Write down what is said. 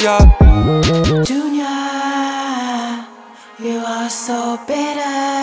yeah. Junior, you are so bitter.